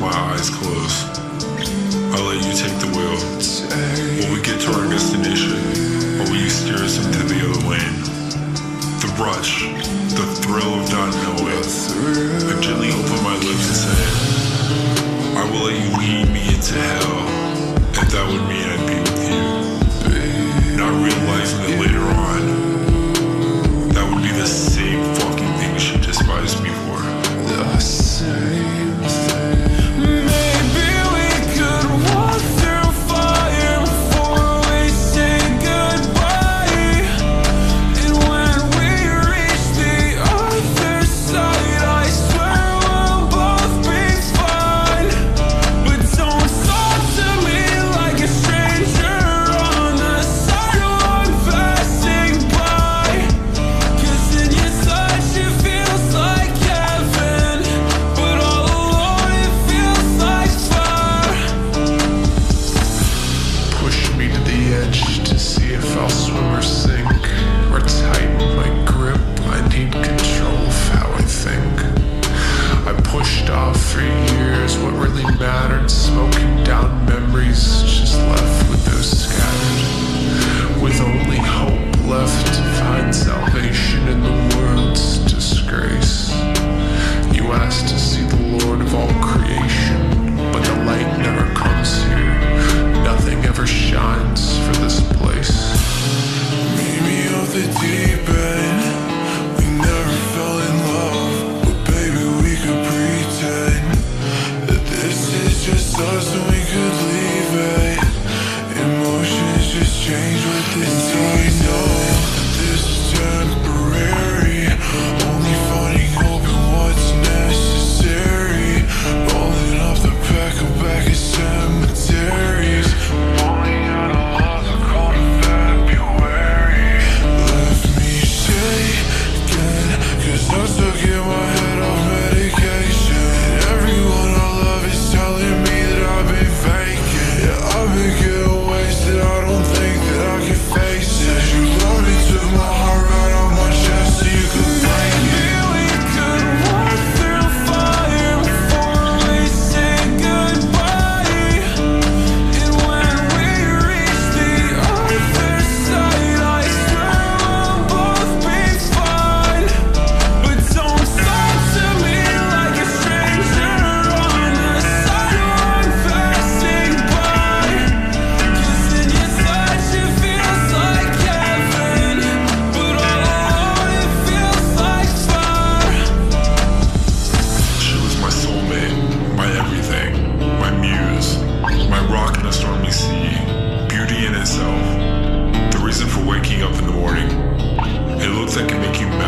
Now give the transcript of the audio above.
my eyes closed. I let you take the wheel. When we get to our destination, or will you steer us into the other lane? The rush, the thrill of not knowing. I gently open my lips and say, I will let you lead me into hell. edge to see if I'll swim or sink or tighten my grip. I need rock in a stormy sea, beauty in itself, the reason for waking up in the morning. It looks like can make you mad.